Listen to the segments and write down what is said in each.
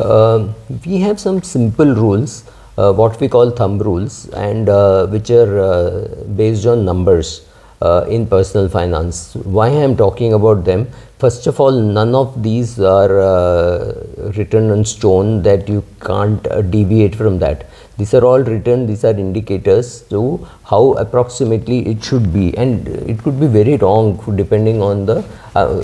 Uh, we have some simple rules, uh, what we call thumb rules, and uh, which are uh, based on numbers uh, in personal finance. Why I am talking about them? First of all, none of these are uh, written on stone that you can't uh, deviate from that. These are all written, these are indicators to how approximately it should be, and it could be very wrong depending on the uh,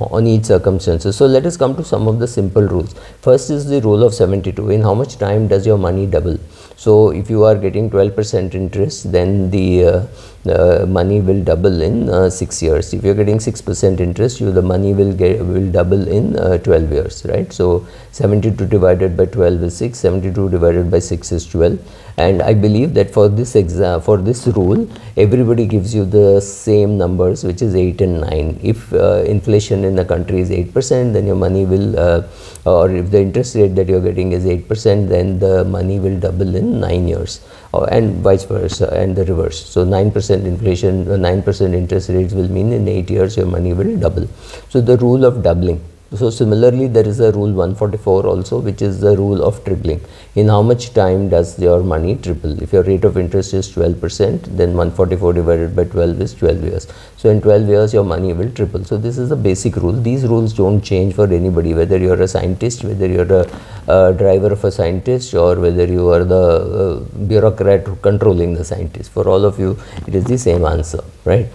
on each circumstances. So let us come to some of the simple rules. First is the rule of 72. In how much time does your money double? So if you are getting 12% interest, then the uh, money will double in uh, 6 years. If you are getting 6% interest, you the money will get will double in uh, 12 years, right? So 72 divided by 12 is 6, 72 divided by 6 is 12 and I believe that for this exam for this rule everybody gives you the same numbers which is 8 and 9 if uh, inflation in the country is 8% then your money will uh, or if the interest rate that you're getting is 8% then the money will double in 9 years. Uh, and vice versa and the reverse. So 9% inflation 9% interest rates will mean in 8 years your money will double. So the rule of doubling so similarly there is a rule 144 also which is the rule of tripling. In how much time does your money triple? If your rate of interest is 12% then 144 divided by 12 is 12 years. So in 12 years your money will triple. So this is a basic rule. These rules don't change for anybody whether you are a scientist, whether you are a driver of a scientist or whether you are the uh, bureaucrat controlling the scientist. For all of you it is the same answer, right?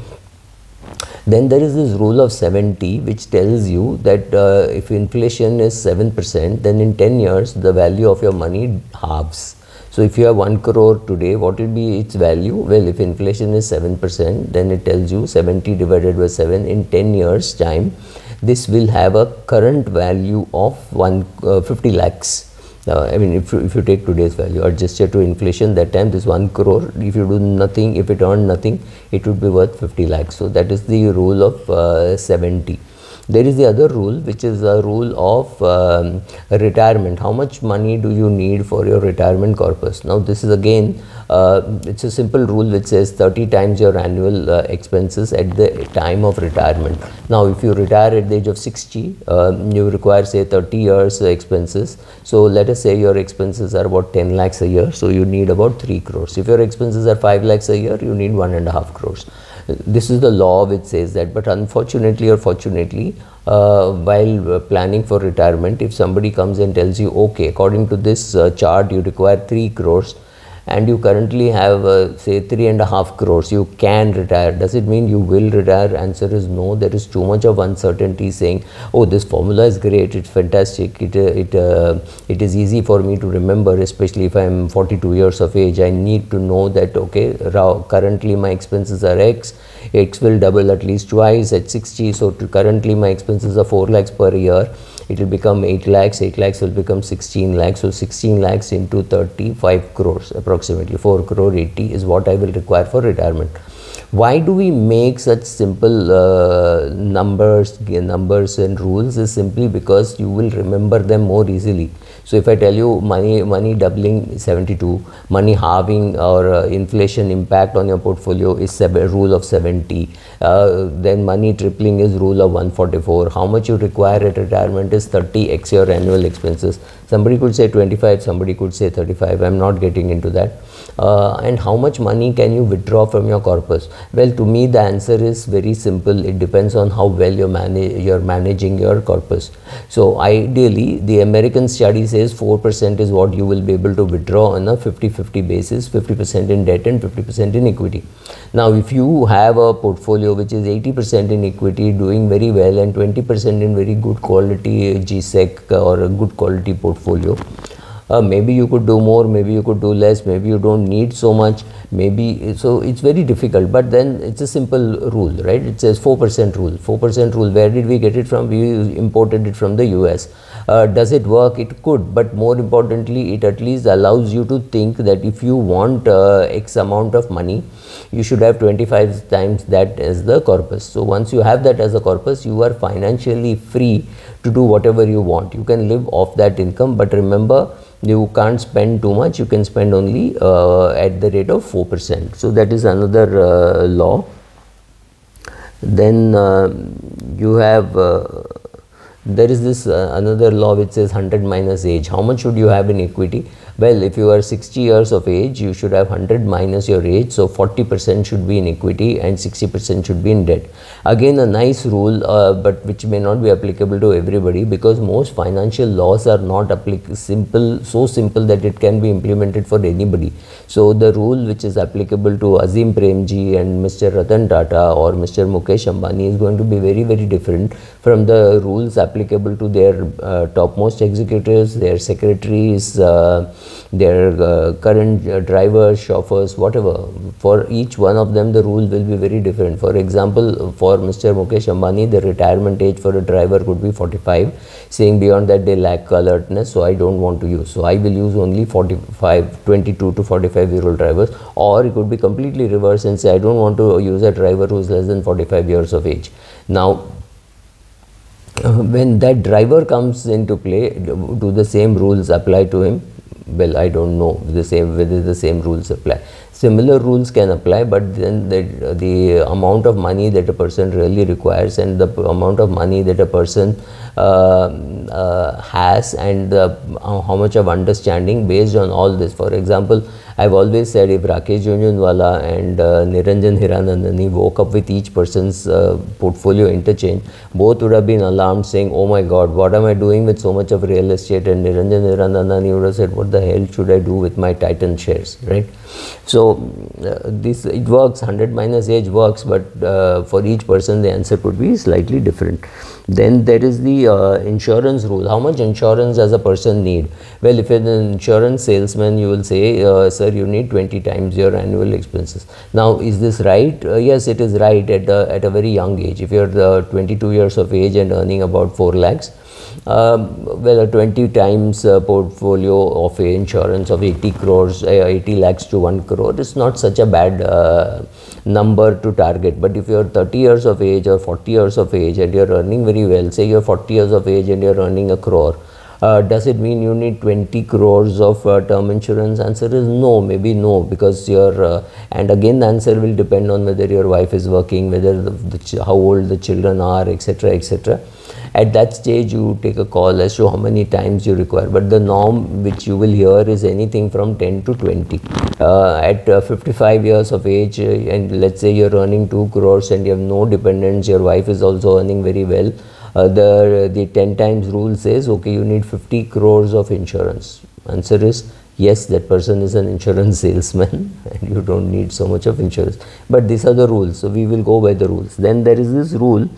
Then there is this rule of 70 which tells you that uh, if inflation is 7% then in 10 years the value of your money halves. So if you have 1 crore today what will be its value? Well if inflation is 7% then it tells you 70 divided by 7 in 10 years time this will have a current value of 1 uh, 50 lakhs uh, I mean, if you, if you take today's value, adjusted to inflation, that time this 1 crore, if you do nothing, if it earn nothing, it would be worth 50 lakhs. So, that is the rule of uh, 70. There is the other rule, which is a rule of um, retirement. How much money do you need for your retirement corpus? Now, this is again uh, it's a simple rule which says 30 times your annual uh, expenses at the time of retirement. Now, if you retire at the age of 60, uh, you require say 30 years expenses. So, let us say your expenses are about 10 lakhs a year. So, you need about 3 crores. If your expenses are 5 lakhs a year, you need one and a half crores. This is the law which says that, but unfortunately or fortunately, uh, while planning for retirement, if somebody comes and tells you, okay, according to this uh, chart, you require 3 crores, and you currently have uh, say three and a half crores. You can retire. Does it mean you will retire? Answer is no. There is too much of uncertainty saying oh this formula is great. It's fantastic. It uh, it uh, it is easy for me to remember especially if i'm 42 years of age. I need to know that okay currently my expenses are x. X will double at least twice at 60 so currently my expenses are 4 lakhs per year it will become 8 lakhs 8 lakhs will become 16 lakhs. So 16 lakhs into 35 crores approximately 4 crore 80 is what i will require for retirement. Why do we make such simple uh, numbers numbers and rules? Is simply because you will remember them more easily. So if I tell you money money doubling 72, money halving or uh, inflation impact on your portfolio is a rule of 70, uh, then money tripling is rule of 144. How much you require at retirement is 30x your annual expenses. Somebody could say 25, somebody could say 35. I'm not getting into that. Uh, and how much money can you withdraw from your corpus? Well, to me, the answer is very simple. It depends on how well you're, you're managing your corpus. So, ideally, the American study says 4% is what you will be able to withdraw on a 50 50 basis 50% in debt and 50% in equity. Now, if you have a portfolio which is 80% in equity, doing very well, and 20% in very good quality GSEC or a good quality portfolio. Uh, maybe you could do more maybe you could do less maybe you don't need so much maybe so it's very difficult. But then it's a simple rule right? It says 4% rule. 4% rule where did we get it from? We imported it from the US uh, does it work? It could but more importantly it at least allows you to think that if you want uh, x amount of money you should have 25 times that as the corpus. So once you have that as a corpus you are financially free to do whatever you want. You can live off that income but remember you can't spend too much. You can spend only uh, at the rate of 4% so that is another uh, law. Then uh, you have uh, there is this uh, another law which says 100 minus age how much should you have in equity well if you are 60 years of age you should have 100 minus your age so 40 percent should be in equity and 60 percent should be in debt again a nice rule uh, but which may not be applicable to everybody because most financial laws are not simple so simple that it can be implemented for anybody so the rule which is applicable to Azim Premji and Mr. Ratan Tata or Mr. Mukesh Ambani is going to be very very different from the rules applicable to their uh, topmost executives their secretaries uh, their uh, current uh, drivers, chauffeurs, whatever. For each one of them, the rule will be very different. For example, for Mr. Mukesh Ambani, the retirement age for a driver could be 45, saying beyond that they lack alertness, so I don't want to use. So I will use only 45, 22 to 45 year old drivers, or it could be completely reverse and say I don't want to use a driver who is less than 45 years of age. Now, when that driver comes into play, do the same rules apply to him? well I don't know the same whether the same rules apply. Similar rules can apply but then the, the amount of money that a person really requires and the amount of money that a person uh, uh, has and the, uh, how much of understanding based on all this. For example, I've always said if Rakesh Jhunjhunwala and uh, Niranjan Hiranandani woke up with each person's uh, portfolio interchange, both would have been alarmed saying, oh my god, what am I doing with so much of real estate? And Niranjan Hiranandani would have said, what the hell should I do with my Titan shares, right? So uh, this, it works, 100 minus age works, but uh, for each person the answer could be slightly different. Then there is the uh, insurance rule. How much insurance does a person need? Well, if you're an insurance salesman, you will say, uh, sir, you need 20 times your annual expenses. Now, is this right? Uh, yes, it is right at a, at a very young age. If you're uh, 22 years of age and earning about 4 lakhs, um, well, a 20 times uh, portfolio of insurance of 80 crores, uh, 80 lakhs to 1 crore is not such a bad uh, number to target. But if you're 30 years of age or 40 years of age and you're earning very well, say you're 40 years of age and you're earning a crore, uh, does it mean you need 20 crores of uh, term insurance? Answer is no maybe no because your uh, and again the answer will depend on whether your wife is working whether the, the how old the children are etc etc at that stage you take a call as to how many times you require but the norm which you will hear is anything from 10 to 20 uh, at uh, 55 years of age uh, and let's say you're earning 2 crores and you have no dependents your wife is also earning very well uh, the the 10 times rule says okay you need 50 crores of insurance. Answer is yes that person is an insurance salesman and you don't need so much of insurance but these are the rules so we will go by the rules then there is this rule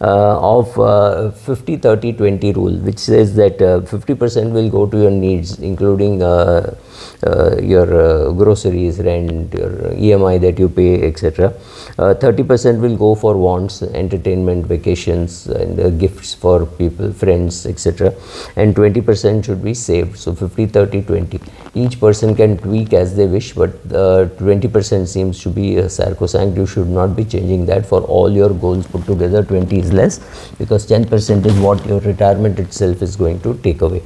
uh, of uh, 50 30 20 rule which says that 50% uh, will go to your needs including uh, uh, your groceries, rent, your EMI that you pay, etc. 30% uh, will go for wants, entertainment, vacations, and gifts for people, friends, etc. And 20% should be saved. So 50, 30, 20. Each person can tweak as they wish, but 20% seems to be a sacrosanct. You should not be changing that for all your goals put together. 20 is less because 10% is what your retirement itself is going to take away.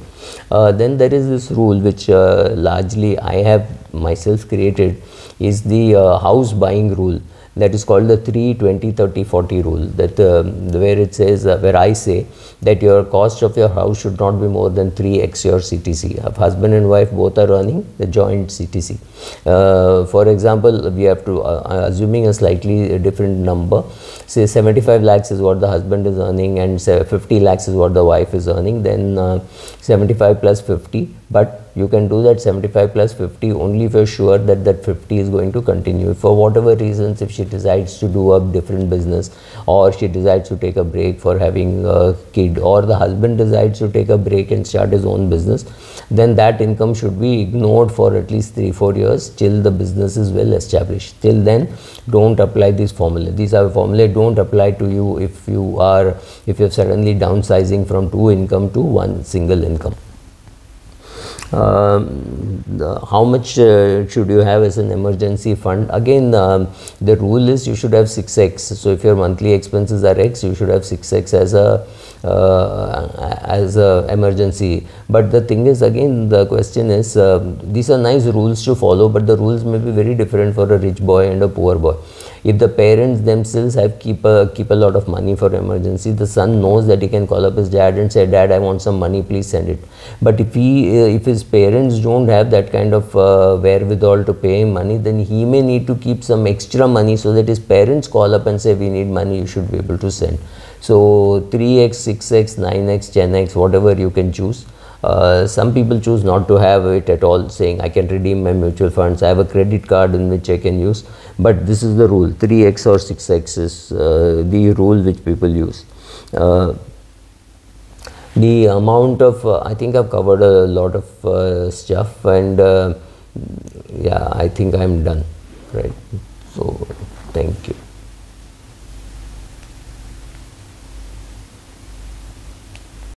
Uh, then there is this rule which uh, largely I have myself created is the uh, house buying rule that is called the 3 20 30 40 rule that um, where it says uh, where i say that your cost of your house should not be more than 3x your ctc if husband and wife both are earning the joint ctc uh, for example we have to uh, uh assuming a slightly different number say 75 lakhs is what the husband is earning and 50 lakhs is what the wife is earning then uh, 75 plus 50 but you can do that 75 plus 50 only if you're sure that that 50 is going to continue. For whatever reasons if she decides to do a different business or she decides to take a break for having a kid or the husband decides to take a break and start his own business then that income should be ignored for at least 3 4 years till the business is well established. Till then don't apply this formula. These are formulae don't apply to you if you are if you're suddenly downsizing from two income to one single income how much uh, should you have as an emergency fund? Again um, the rule is you should have 6x so if your monthly expenses are x you should have 6x as a uh, as a emergency. But the thing is again the question is uh, these are nice rules to follow but the rules may be very different for a rich boy and a poor boy if the parents themselves have keep a keep a lot of money for emergency the son knows that he can call up his dad and say dad i want some money please send it. But if he uh, if his parents don't have that kind of uh, wherewithal to pay him money then he may need to keep some extra money so that his parents call up and say we need money you should be able to send. So 3x 6x 9x 10x whatever you can choose uh, some people choose not to have it at all saying I can redeem my mutual funds, I have a credit card in which I can use but this is the rule 3x or 6x is uh, the rule which people use. Uh, the amount of uh, I think I've covered a lot of uh, stuff and yeah I think I'm done right so thank you.